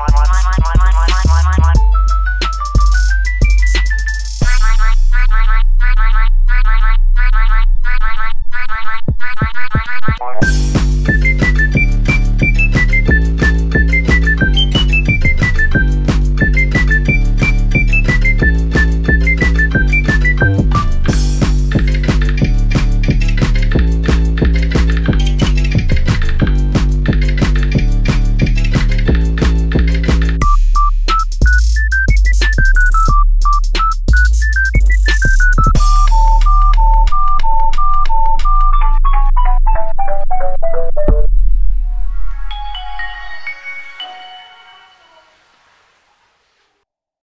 my, my, my, my.